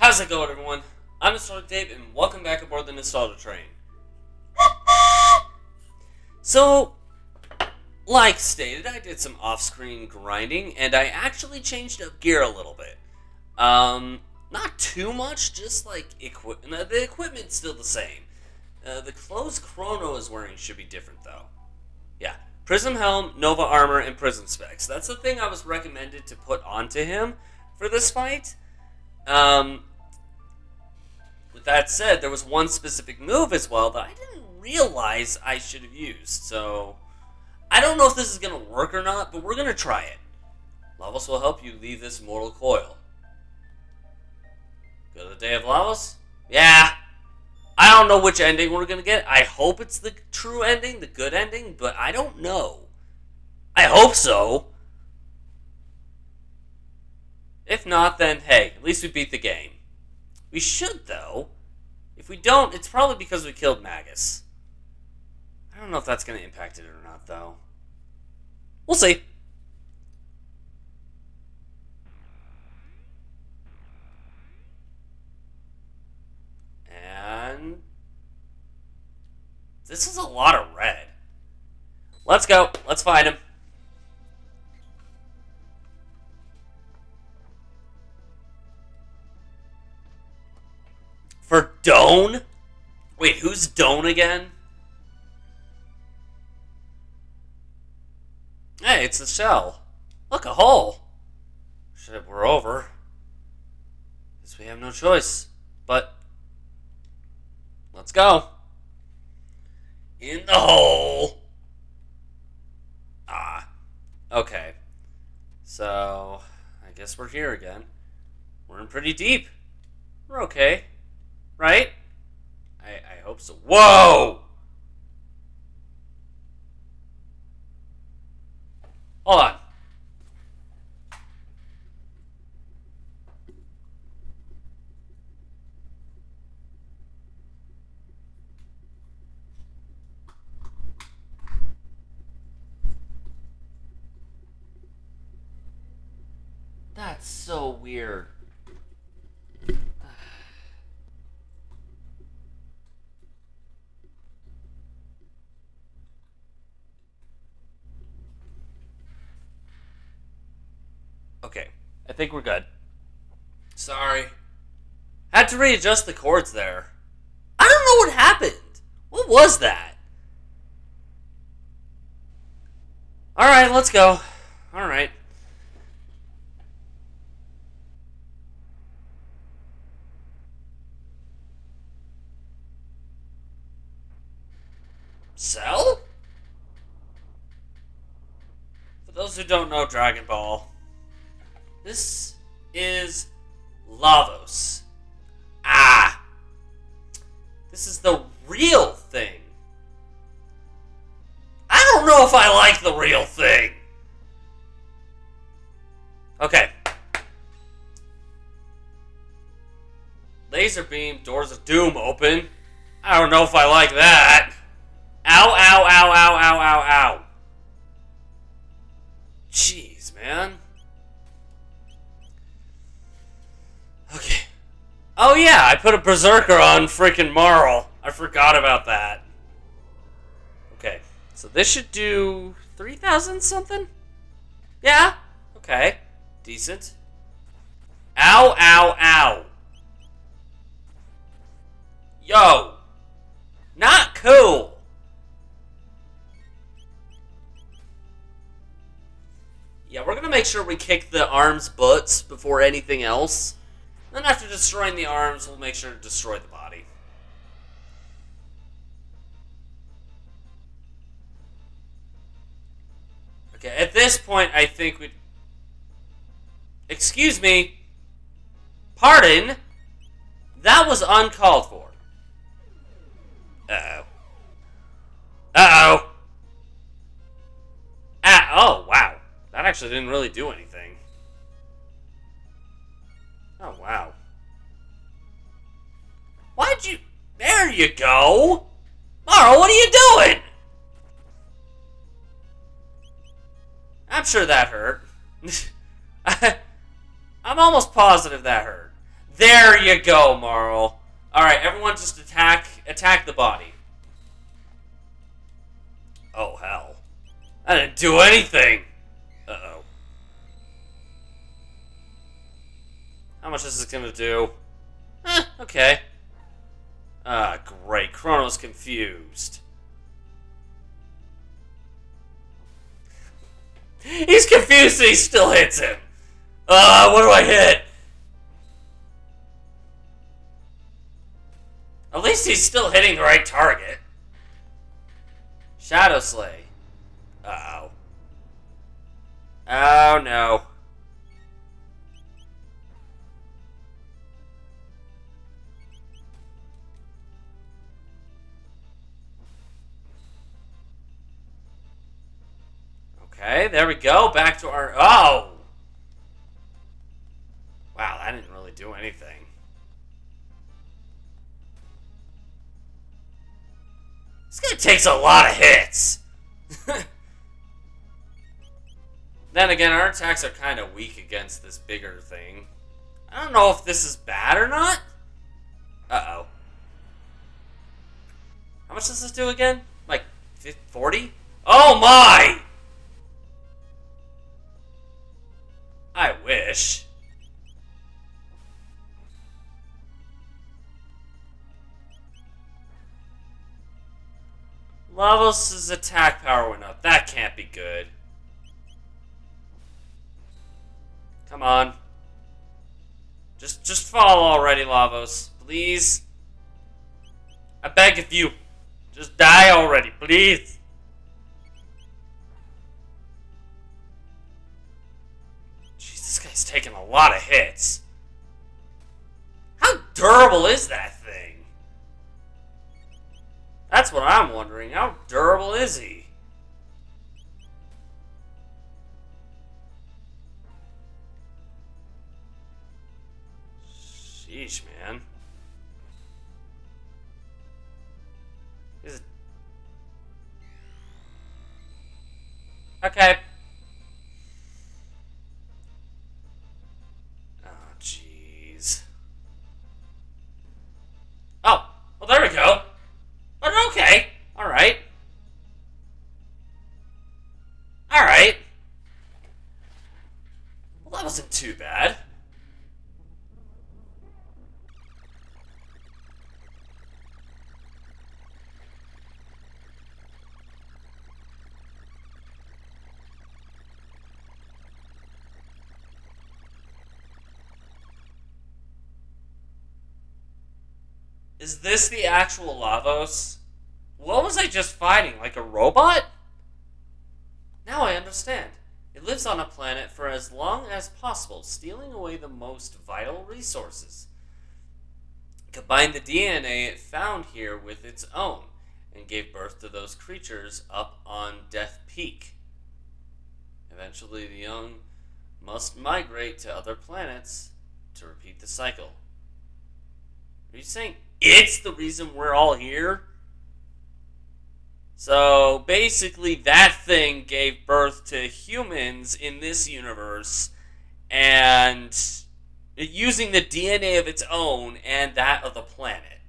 How's it going, everyone? I'm Nostalgic Dave, and welcome back aboard the Nostalgia Train. So, like stated, I did some off-screen grinding, and I actually changed up gear a little bit. Um, not too much, just like equipment. The equipment's still the same. Uh, the clothes Chrono is wearing should be different, though. Yeah, Prism Helm, Nova Armor, and Prism Specs. That's the thing I was recommended to put onto him for this fight. Um, with that said, there was one specific move as well that I didn't realize I should have used. So, I don't know if this is going to work or not, but we're going to try it. Lavos will help you leave this mortal coil. Go to the Day of Lavos? Yeah. I don't know which ending we're going to get. I hope it's the true ending, the good ending, but I don't know. I hope so. If not, then hey, at least we beat the game. We should, though. If we don't, it's probably because we killed Magus. I don't know if that's going to impact it or not, though. We'll see. And... This is a lot of red. Let's go. Let's find him. Doan? Wait, who's Doan again? Hey, it's a cell. Look, a hole. Shit, we're over. Guess we have no choice. But let's go. In the hole. Ah. Okay. So I guess we're here again. We're in pretty deep. We're okay. Right? I, I hope so. Whoa! Hold on. That's so weird. Okay, I think we're good. Sorry. Had to readjust the cords there. I don't know what happened. What was that? Alright, let's go. Alright. Cell? For those who don't know Dragon Ball, this is Lavos. Ah! This is the real thing. I don't know if I like the real thing. Okay. Laser beam, doors of doom open. I don't know if I like that. Ow, ow, ow, ow, ow, ow, ow. Jeez, man. Okay. Oh yeah, I put a berserker on freaking Marle. I forgot about that. Okay, so this should do 3,000 something? Yeah? Okay. Decent. Ow, ow, ow. Yo. Not cool. Yeah, we're gonna make sure we kick the arms butts before anything else. Then after destroying the arms, we'll make sure to destroy the body. Okay, at this point, I think we... Excuse me. Pardon? That was uncalled for. Uh-oh. Uh-oh. Ah, oh, wow. That actually didn't really do anything. Oh, wow. Why'd you... There you go! Mara, what are you doing? I'm sure that hurt. I'm almost positive that hurt. There you go, Marle. Alright, everyone just attack attack the body. Oh hell. I didn't do anything! How much is this gonna do? Eh, okay. Ah, great. Chrono's confused. He's confused he still hits him. Uh, what do I hit? At least he's still hitting the right target. Shadow Slay. Uh oh. Oh no. Okay, there we go. Back to our. Oh! Wow, that didn't really do anything. This guy takes a lot of hits. then again, our attacks are kind of weak against this bigger thing. I don't know if this is bad or not. Uh-oh. How much does this do again? Like 40? Oh my! I wish. Lavos' attack power went up. That can't be good. Come on. Just just fall already, Lavos. Please. I beg of you. Just die already, please. Guy's taking a lot of hits. How durable is that thing? That's what I'm wondering. How durable is he? Sheesh, man. Is it... Okay. Too bad. Is this the actual Lavos? What was I just fighting? Like a robot? Now I understand. Lives on a planet for as long as possible, stealing away the most vital resources. Combined the DNA it found here with its own, and gave birth to those creatures up on Death Peak. Eventually, the young must migrate to other planets to repeat the cycle. Are you saying it's the reason we're all here? So basically, that thing gave birth to humans in this universe, and using the DNA of its own and that of the planet.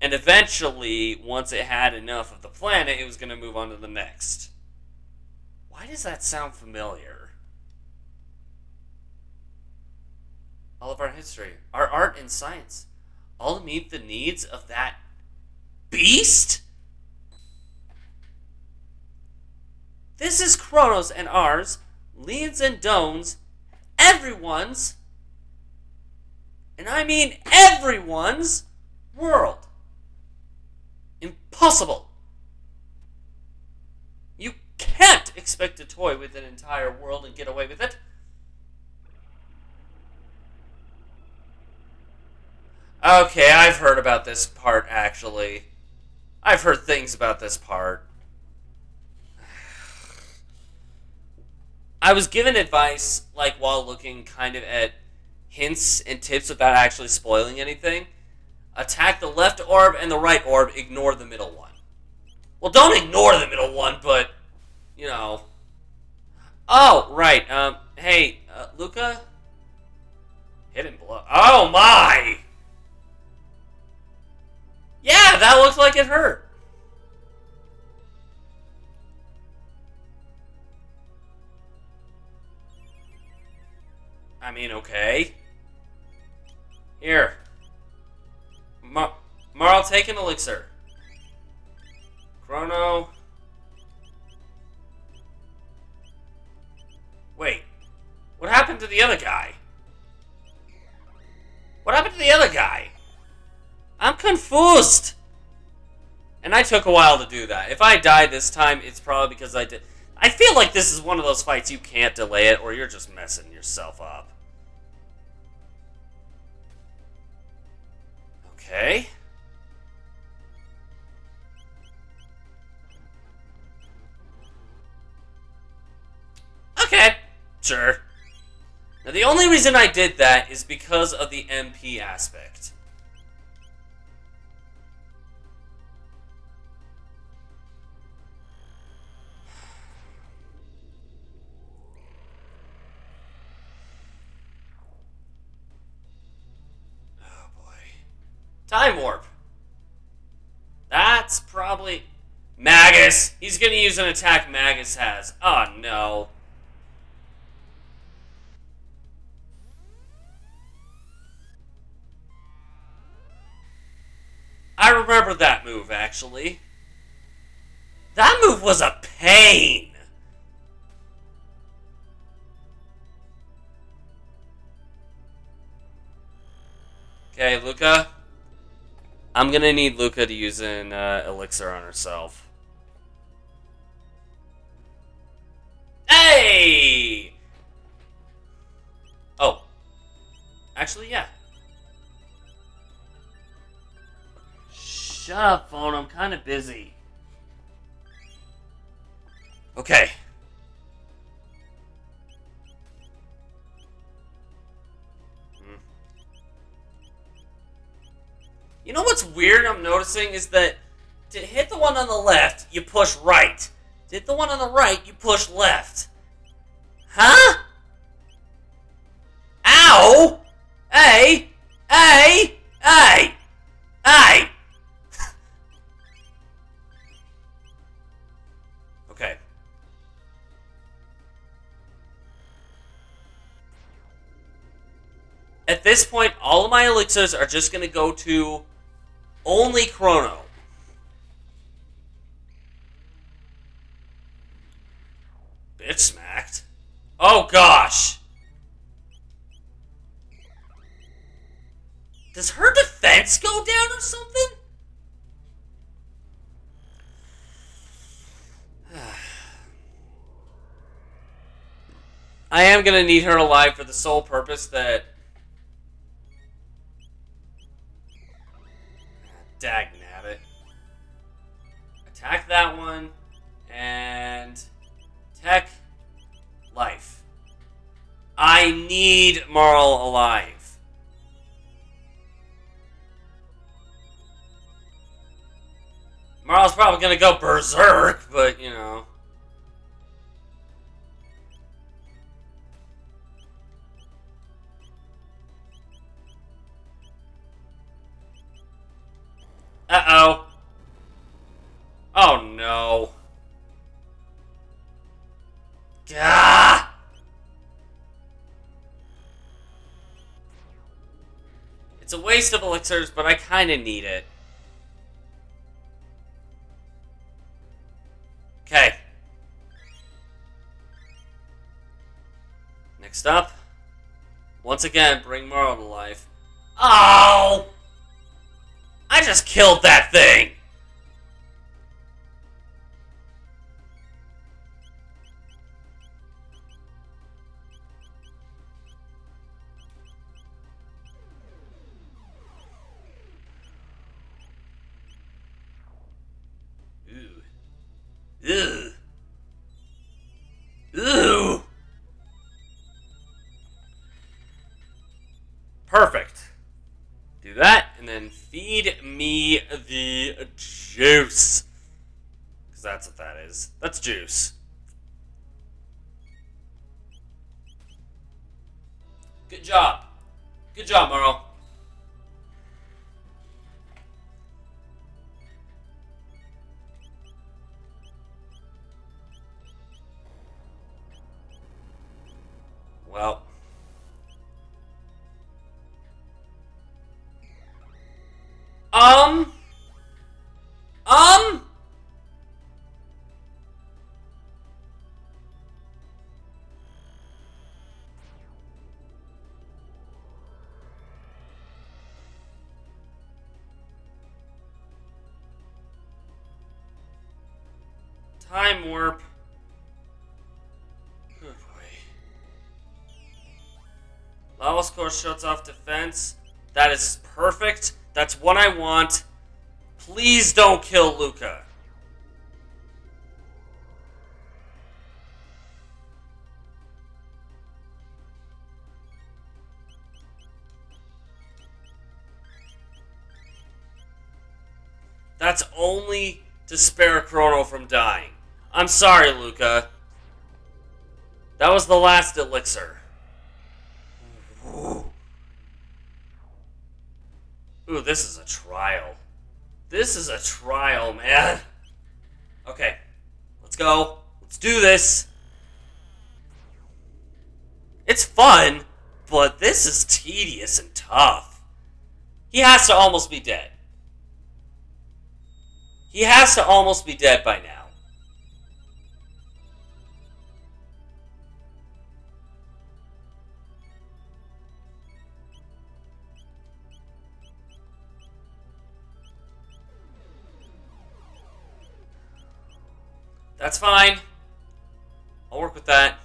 And eventually, once it had enough of the planet, it was going to move on to the next. Why does that sound familiar? All of our history, our art and science, all to meet the needs of that beast? This is Chronos and ours, Leene's and Doan's, everyone's, and I mean everyone's, world. Impossible. You can't expect a toy with an entire world and get away with it. Okay, I've heard about this part actually. I've heard things about this part. I was given advice, like while looking kind of at hints and tips without actually spoiling anything. Attack the left orb and the right orb, ignore the middle one. Well, don't ignore the middle one, but, you know. Oh, right. Um, hey, uh, Lucca? Hidden blow. Oh my! That looks like it hurt. I mean, okay. Here. Mar Marle, take an elixir. Chrono. Wait. What happened to the other guy? What happened to the other guy? I'm confused. And I took a while to do that. If I die this time, it's probably because I did. I feel like this is one of those fights you can't delay it, or you're just messing yourself up. Okay. Okay, sure. Now, the only reason I did that is because of the MP aspect. Time warp. That's probably... Magus! He's gonna use an attack Magus has. Oh no. I remember that move, actually. That move was a pain! Okay, Lucca. I'm gonna need Lucca to use an uh, elixir on herself. Hey! Oh. Actually, yeah. Shut up, phone. I'm kind of busy. Okay. You know what's weird I'm noticing is that to hit the one on the left, you push right. To hit the one on the right, you push left. Huh? Ow! Hey! Hey! Hey! Hey! okay. At this point, all of my elixirs are just going to go to only Chrono. Bit smacked. Oh gosh! Does her defense go down or something? I am gonna need her alive for the sole purpose that. Attack that one, and tech life. I need Marle alive. Marle's probably gonna go berserk, but you know. Uh. Oh waste of elixirs, but I kind of need it. Okay. Next up. Once again, bring Marle to life. Oh! I just killed that thing! Is. That's juice. Time warp. Oh boy. Lava score shuts off defense. That is perfect. That's what I want. Please don't kill Lucca. That's only to spare Chrono from dying. I'm sorry, Lucca. That was the last elixir. Ooh, this is a trial. This is a trial, man. Okay, let's go. Let's do this. It's fun, but this is tedious and tough. He has to almost be dead. He has to almost be dead by now. That's fine. I'll work with that.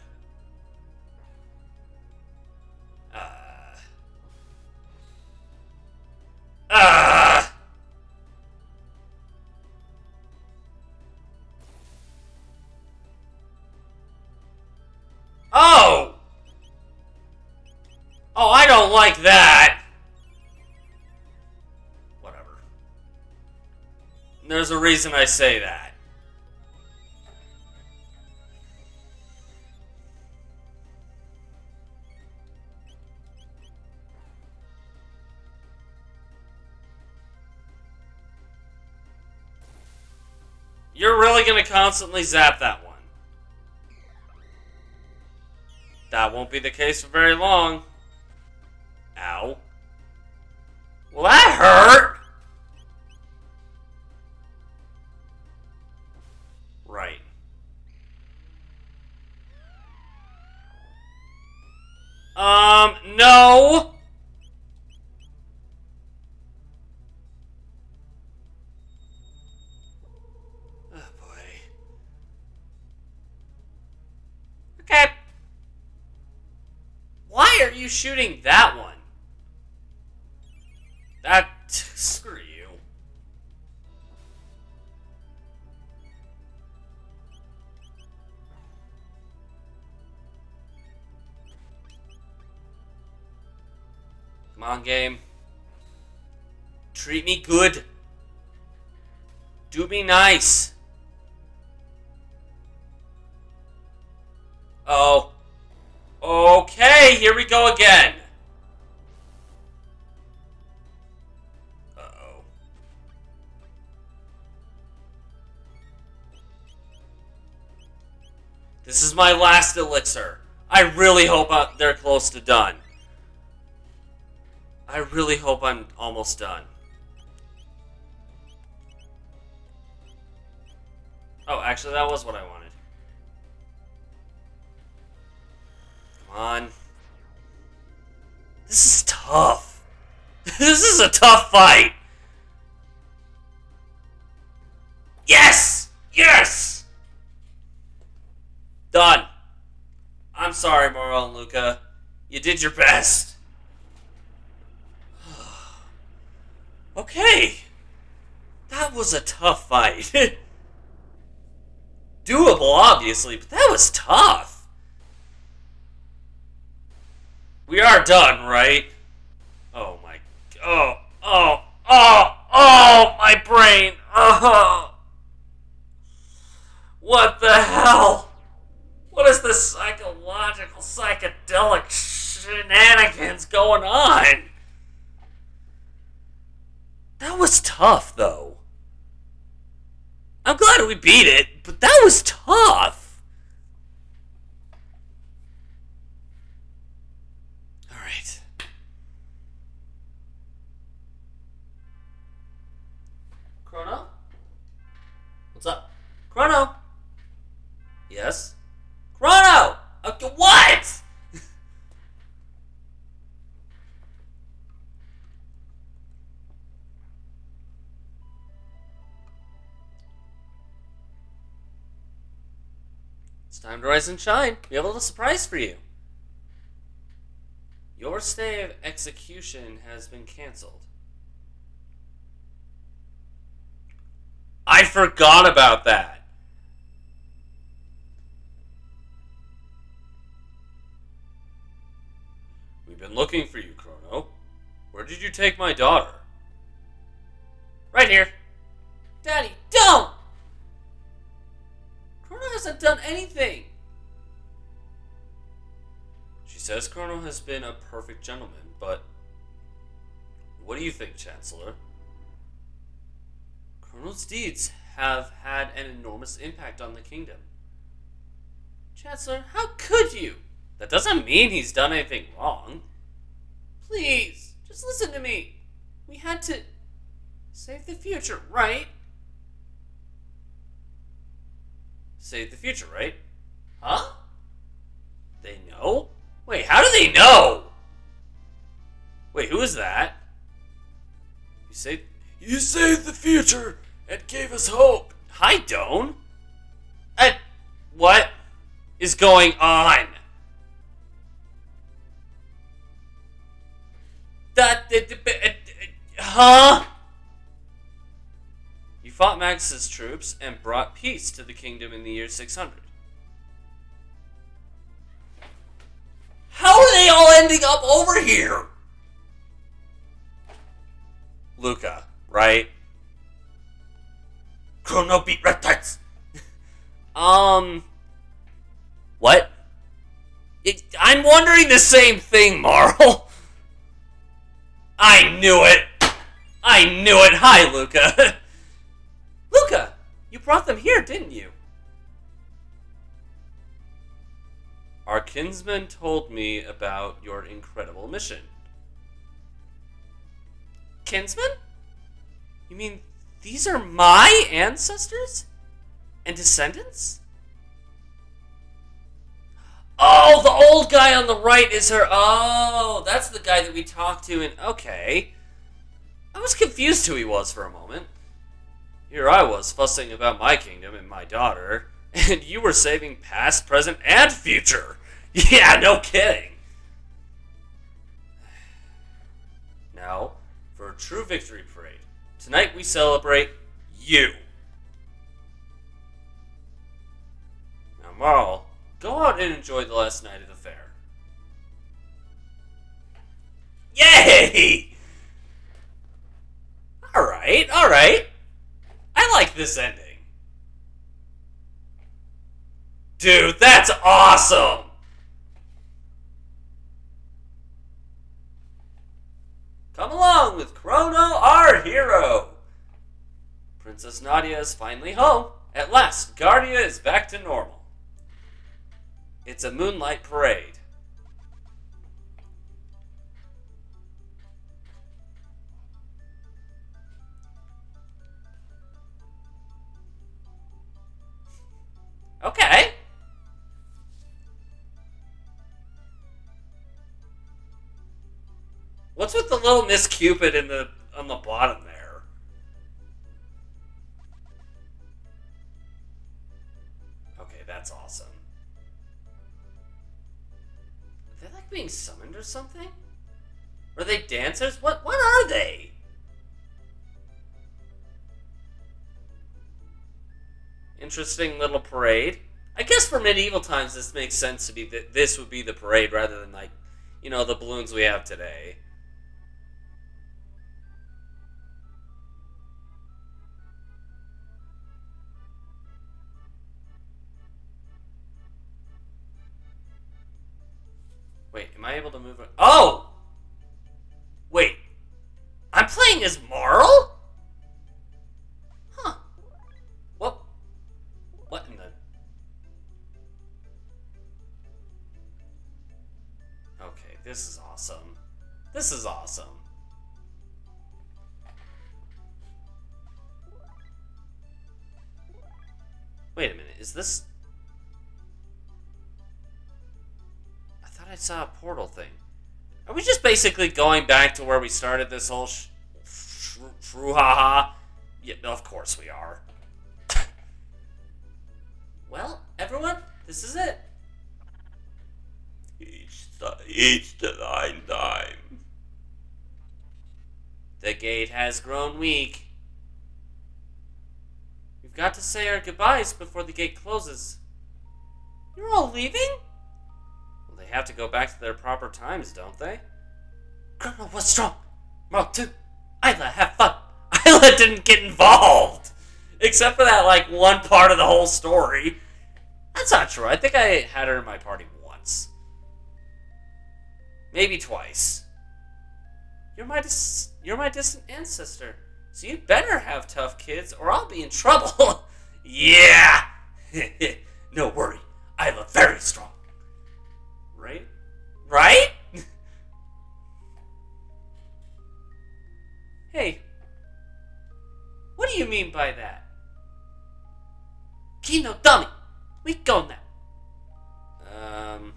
Uh. Ah! Oh! Oh, I don't like that! Whatever. There's a reason I say that. You're really going to constantly zap that one. That won't be the case for very long. Ow. Well, that hurt! You shooting that one? That screw you. Come on, game. Treat me good. Do me nice. We go again. Uh-oh. This is my last elixir. I really hope I, they're close to done. I really hope I'm almost done. Oh, actually, that was what I wanted. Come on. This is tough. this is a tough fight. Yes! Yes! Done. I'm sorry, Morel and Lucca. You did your best. okay. That was a tough fight. Doable, obviously, but that was tough. We are done, right? Oh my... Oh, oh, oh, oh, my brain. Oh. What the hell? What is this psychological, psychedelic shenanigans going on. That was tough, though. I'm glad we beat it, but that was tough. Time to rise and shine. We have a little surprise for you. Your stay of execution has been canceled. I forgot about that. We've been looking for you, Chrono. Where did you take my daughter? Right here. Daddy, don't! Hasn't done anything. She says Colonel has been a perfect gentleman, but what do you think, Chancellor? Colonel's deeds have had an enormous impact on the kingdom. Chancellor, how could you? That doesn't mean he's done anything wrong. Please, just listen to me. We had to save the future, right? Save the future, right? Huh? They know? Wait, how do they know? Wait, who is that? You saved you saved the future and gave us hope. Hi, Doan. Uh, what is going on? That, huh? Fought Magus's troops and brought peace to the kingdom in the year 600. How are they all ending up over here? Lucca, right? Chrono beat reptiles. um, what? It, I'm wondering the same thing, Marle. I knew it. I knew it. Hi, Lucca. You brought them here, didn't you? Our kinsman told me about your incredible mission. Kinsman? You mean these are my ancestors? And descendants? Oh, the old guy on the right is her. Oh, that's the guy that we talked to. And okay, I was confused who he was for a moment. Here I was fussing about my kingdom and my daughter, and you were saving past, present, and future. Yeah, no kidding. Now, for a true victory parade, tonight we celebrate you. Now, Marle, go out and enjoy the last night of the fair. Yay! Alright, alright. I like this ending. Dude, that's awesome! Come along with Chrono, our hero! Princess Nadia is finally home. At last, Guardia is back to normal. It's a moonlight parade. What's with the little Miss Cupid in the on the bottom there? Okay, that's awesome. Are they like being summoned or something? Are they dancers? What what are they? Interesting little parade. I guess for medieval times this makes sense to be that this would be the parade rather than like, you know, the balloons we have today. As Marle? Huh. What? What in the... Okay, this is awesome. This is awesome. Wait a minute, is this... I thought I saw a portal thing. Are we just basically going back to where we started this whole sh... sh- ha? Yeah, of course we are. well, everyone, this is it. Each, each to thine time. The gate has grown weak. We've got to say our goodbyes before the gate closes. You're all leaving? Well, they have to go back to their proper times, don't they? Colonel, what's wrong? Mark 2, Ayla, have fun. Didn't get involved! Except for that, like, one part of the whole story. That's not true. I think I had her in my party once. Maybe twice. You're my dis- you're my distant ancestor, so you better have tough kids, or I'll be in trouble. yeah. no worry, I'm a very strong. Right? Right? hey, what do you mean by that? Kino dummy, we go now. Um.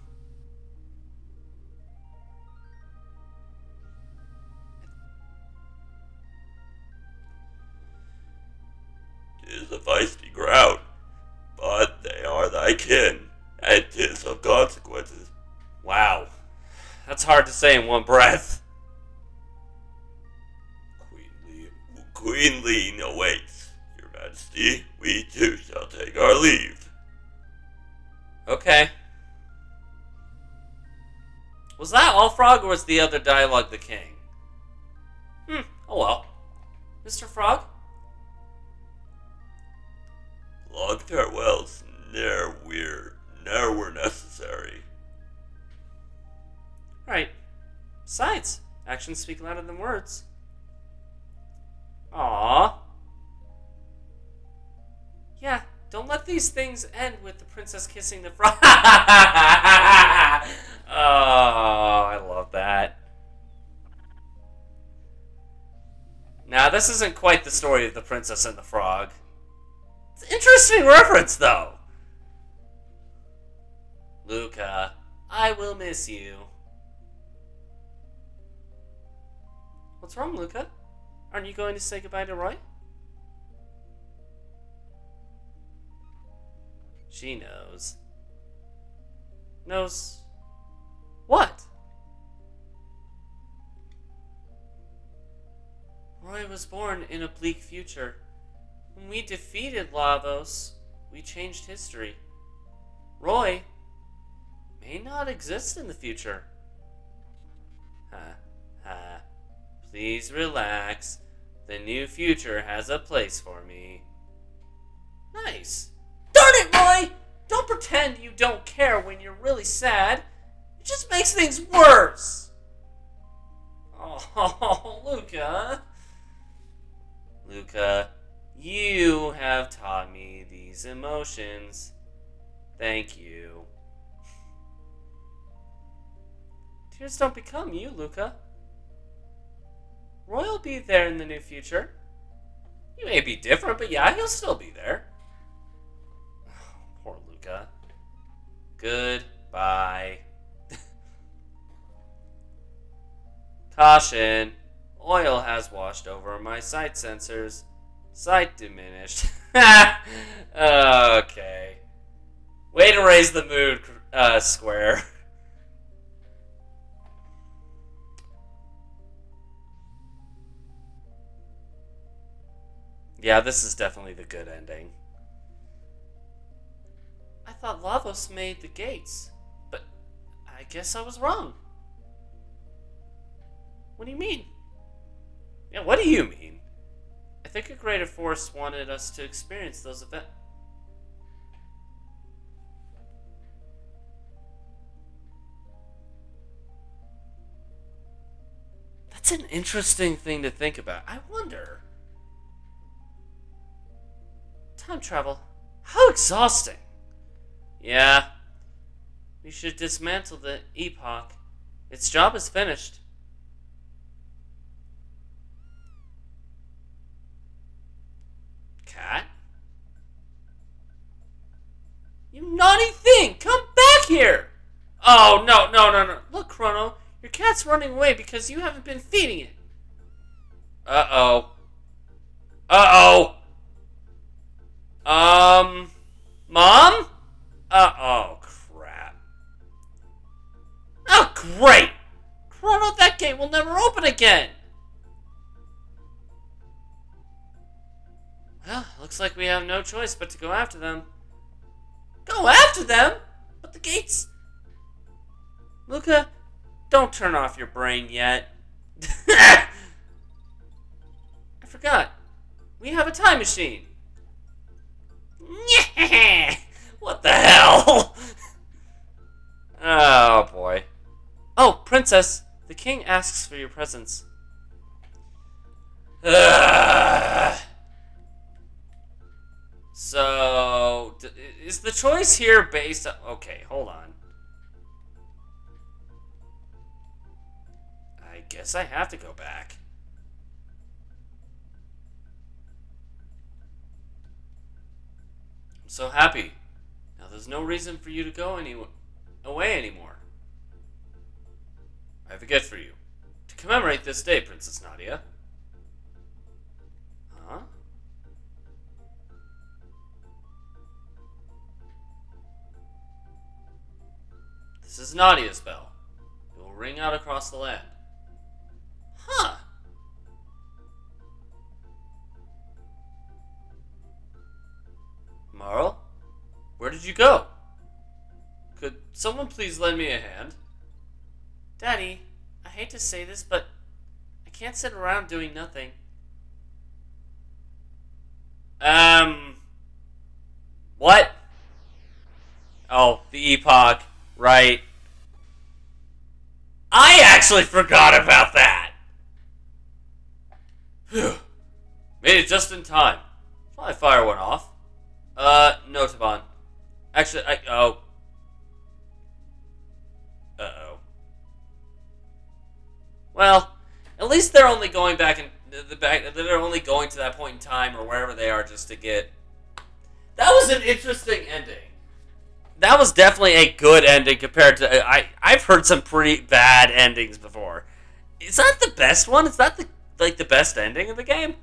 Tis a feisty ground, but they are thy kin, and tis of consequences. Wow. That's hard to say in one breath. Queen Leene awaits. Your Majesty, we too shall take our leave. Okay. Was that all Frog or was the other dialogue the king? Hmm, oh well. Mr. Frog? Long farewells ne'er we're ne'er were necessary. Right. Besides, actions speak louder than words. These things end with the princess kissing the frog. oh, I love that. Now, this isn't quite the story of the princess and the frog. It's an interesting reference, though. Lucca, I will miss you. What's wrong, Lucca? Aren't you going to say goodbye to Roy? She knows. Knows what? Roy was born in a bleak future. When we defeated Lavos, we changed history. Roy may not exist in the future. Ha ha. Please relax. The new future has a place for me. Nice. It, Roy! Don't pretend you don't care when you're really sad. It just makes things worse. Oh, Lucca. Lucca, you have taught me these emotions. Thank you. Tears don't become you, Lucca. Roy will be there in the new future. He may be different, but yeah, he'll still be there. Goodbye. Caution. Oil has washed over my sight sensors. Sight diminished. okay. Way to raise the mood, uh, Square. Yeah, this is definitely the good ending. I thought Lavos made the gates, but I guess I was wrong. What do you mean? Yeah, what do you mean? I think a greater force wanted us to experience those events. That's an interesting thing to think about. I wonder. Time travel. How exhausting. Yeah. We should dismantle the epoch. Its job is finished. Cat? You naughty thing! Come back here! Oh, no, no, no, no. Look, Chrono, your cat's running away because you haven't been feeding it. Uh oh. Uh oh. Um. Mom? Uh oh, crap. Oh, great! Chrono, that gate will never open again! Well, looks like we have no choice but to go after them. Go after them? But the gates. Lucca, don't turn off your brain yet. I forgot. We have a time machine. what the hell? oh boy. Oh, princess, the king asks for your presence. so, is the choice here based on. Okay, hold on. I guess I have to go back. I'm so happy. There's no reason for you to go any away anymore. I have a gift for you. To commemorate this day, Princess Nadia. Huh? This is Nadia's bell. It will ring out across the land. Huh. Marle? Where did you go? Could someone please lend me a hand? Daddy, I hate to say this, but I can't sit around doing nothing. Um. What? Oh, the epoch. Right. I actually forgot about that! Phew. Made it just in time. My fire went off. Uh, no, Taban. Actually, I. Oh. Uh oh. Well, at least they're only going back in the, the back. They're only going to that point in time or wherever they are just to get. That was an interesting ending. That was definitely a good ending compared to I. I've heard some pretty bad endings before. Is that the best one? Is that the like the best ending of the game?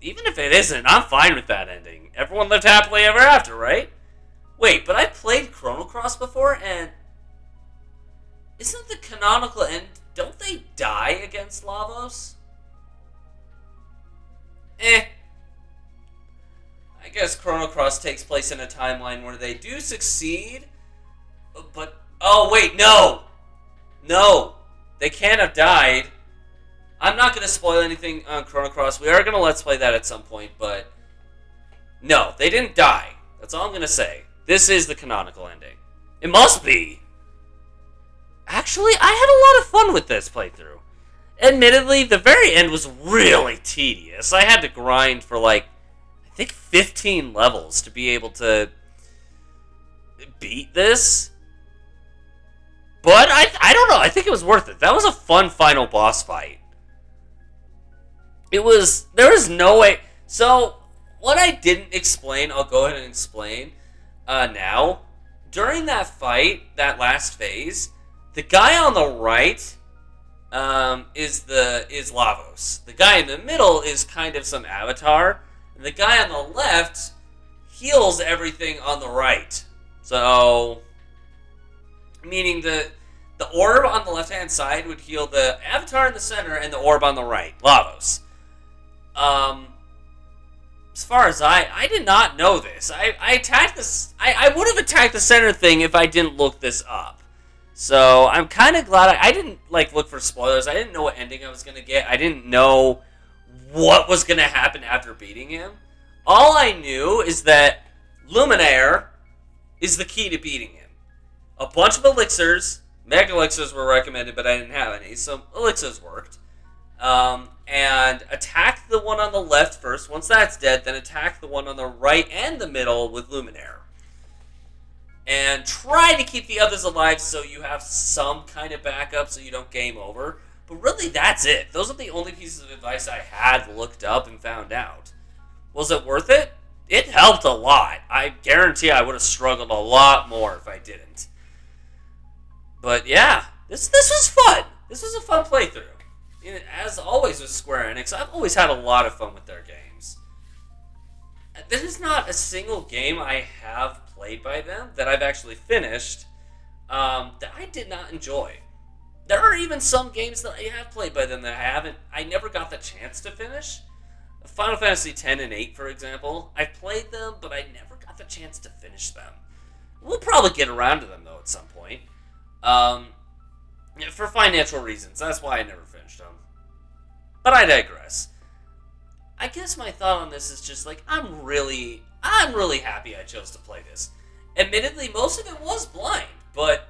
Even if it isn't, I'm fine with that ending. Everyone lived happily ever after, right? Wait, but I played Chrono Cross before, and isn't the canonical end? Don't they die against Lavos? Eh. I guess Chrono Cross takes place in a timeline where they do succeed, but oh wait, no, no, they can't have died. I'm not going to spoil anything on Chrono Cross. We are going to let's play that at some point, but no, they didn't die. That's all I'm going to say. This is the canonical ending. It must be. Actually, I had a lot of fun with this playthrough. Admittedly, the very end was really tedious. I had to grind for like, I think 15 levels to be able to beat this. But I, I don't know. I think it was worth it. That was a fun final boss fight. It was, there was no way. So, what I didn't explain, I'll go ahead and explain uh, now. During that fight, that last phase, the guy on the right um, is the is Lavos. The guy in the middle is kind of some avatar. And the guy on the left heals everything on the right. So, meaning the the orb on the left hand side would heal the avatar in the center and the orb on the right, Lavos. Um, as far as I, I did not know this. I, I attacked this. I, I would have attacked the center thing if I didn't look this up. So I'm kind of glad I, I didn't like look for spoilers. I didn't know what ending I was gonna get. I didn't know what was gonna happen after beating him. All I knew is that Luminaire is the key to beating him. A bunch of elixirs Mega Elixirs were recommended, but I didn't have any, so Elixirs worked. Um, and attack the one on the left first. Once that's dead, then attack the one on the right and the middle with Luminaire. And try to keep the others alive so you have some kind of backup so you don't game over. But really, that's it. Those are the only pieces of advice I had looked up and found out. Was it worth it? It helped a lot. I guarantee I would have struggled a lot more if I didn't. But yeah, this this was fun. This was a fun playthrough. As always with Square Enix, I've always had a lot of fun with their games. There is not a single game I have played by them that I've actually finished um, that I did not enjoy. There are even some games that I have played by them that I haven't, I never got the chance to finish. Final Fantasy X and 8, for example, I played them, but I never got the chance to finish them. We'll probably get around to them, though, at some point. Um, for financial reasons, that's why I never finished them. But I digress. I guess my thought on this is just like, I'm really, I'm really happy I chose to play this. Admittedly, most of it was blind, but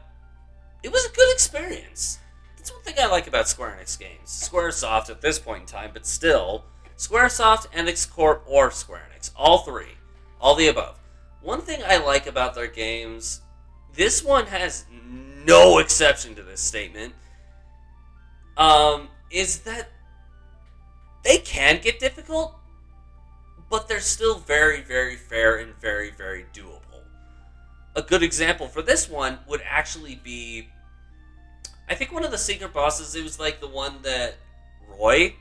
it was a good experience. That's one thing I like about Square Enix games. Squaresoft at this point in time, but still, Squaresoft, Enix Corp, or Square Enix. All three. All the above. One thing I like about their games, this one has no exception to this statement, um, is that they can get difficult, but they're still very, very fair and very, very doable. A good example for this one would actually be I think one of the secret bosses, it was like the one that Roy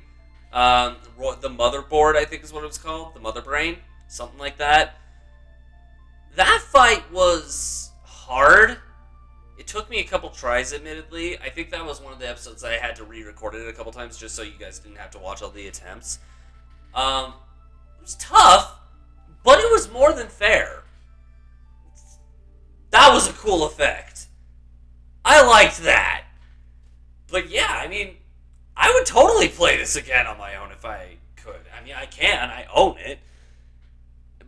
um, the motherboard, I think is what it was called, the mother brain, something like that. That fight was hard. It took me a couple tries, admittedly. I think that was one of the episodes I had to re-record it a couple times just so you guys didn't have to watch all the attempts. Um, it was tough, but it was more than fair. That was a cool effect. I liked that. But yeah, I mean, I would totally play this again on my own if I could. I mean, I can. I own it.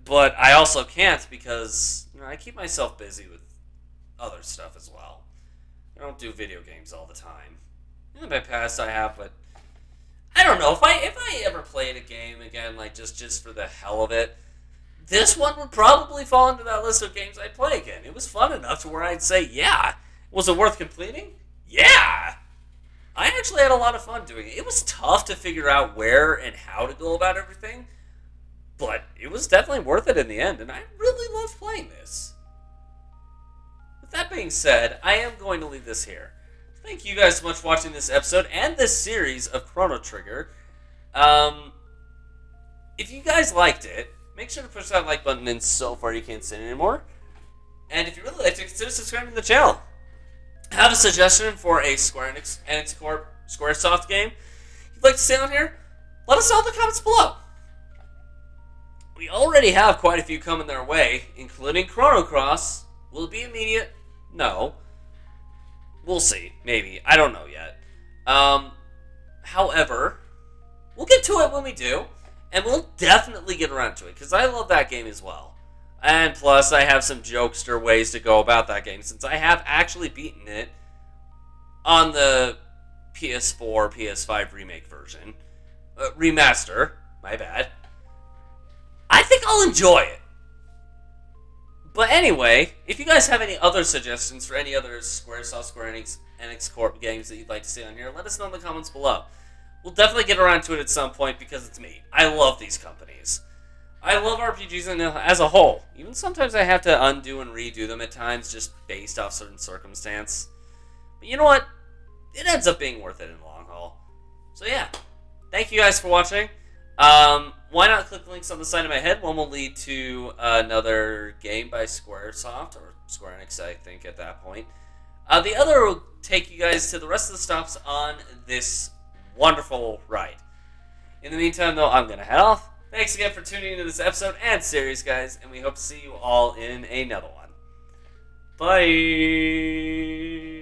But I also can't because you know, I keep myself busy with other stuff as well. I don't do video games all the time. In my past, I have, but I don't know if I if I ever played a game again, like just just for the hell of it. This one would probably fall into that list of games I'd play again. It was fun enough to where I'd say, yeah. Was it worth completing? Yeah. I actually had a lot of fun doing it. It was tough to figure out where and how to go about everything, but it was definitely worth it in the end, and I really loved playing this. With that being said, I am going to leave this here. Thank you guys so much for watching this episode and this series of Chrono Trigger. Um, if you guys liked it, make sure to push that like button and so far you can't say anymore. And if you really liked it, consider subscribing to the channel have a suggestion for a Square Enix, Enix Corp Squaresoft game you'd like to see on here, let us know in the comments below. We already have quite a few coming their way, including Chrono Cross. Will it be immediate? No. We'll see. Maybe. I don't know yet. Um, however, we'll get to it when we do, and we'll definitely get around to it, because I love that game as well. And plus, I have some jokester ways to go about that game since I have actually beaten it on the PS4, PS5 remake version. Uh, remaster, my bad. I think I'll enjoy it. But anyway, if you guys have any other suggestions for any other Squaresoft, Square Enix, Enix Corp games that you'd like to see on here, let us know in the comments below. We'll definitely get around to it at some point because it's me. I love these companies. I love RPGs as a whole. Even sometimes I have to undo and redo them at times just based off certain circumstance. But you know what? It ends up being worth it in the long haul. So yeah, thank you guys for watching. Um, why not click links on the side of my head? One will lead to another game by Squaresoft, or Square Enix, I think, at that point. Uh, the other will take you guys to the rest of the stops on this wonderful ride. In the meantime, though, I'm going to head off. Thanks again for tuning into this episode and series, guys, and we hope to see you all in another one. Bye!